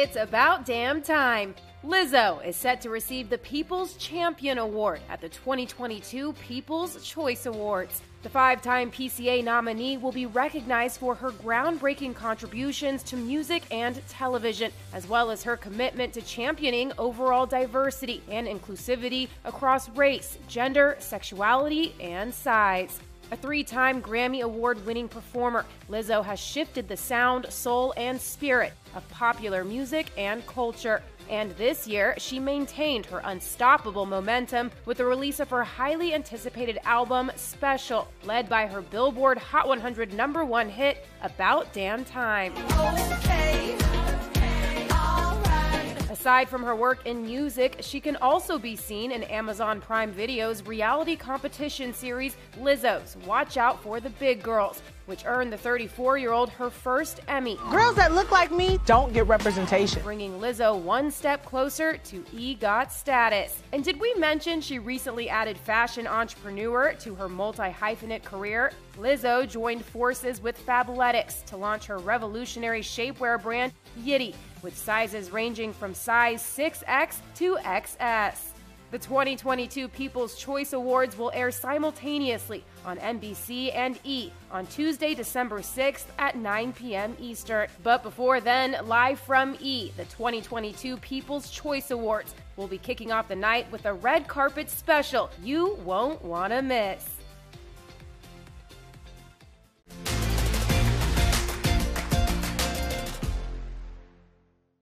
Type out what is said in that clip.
It's about damn time. Lizzo is set to receive the People's Champion Award at the 2022 People's Choice Awards. The five time PCA nominee will be recognized for her groundbreaking contributions to music and television, as well as her commitment to championing overall diversity and inclusivity across race, gender, sexuality, and size. A three time Grammy Award winning performer, Lizzo has shifted the sound, soul, and spirit of popular music and culture. And this year, she maintained her unstoppable momentum with the release of her highly anticipated album, Special, led by her Billboard Hot 100 number one hit, About Damn Time. Okay. Aside from her work in music, she can also be seen in Amazon Prime Video's reality competition series Lizzo's Watch Out for the Big Girls, which earned the 34 year old her first Emmy. Girls that look like me don't get representation. Bringing Lizzo one step closer to EGOT status. And did we mention she recently added fashion entrepreneur to her multi hyphenate career? Lizzo joined forces with Fabletics to launch her revolutionary shapewear brand, Yitty, with sizes ranging from size 6X to XS. The 2022 People's Choice Awards will air simultaneously on NBC and E on Tuesday, December 6th at 9 p.m. Eastern. But before then, live from E, the 2022 People's Choice Awards will be kicking off the night with a red carpet special you won't want to miss.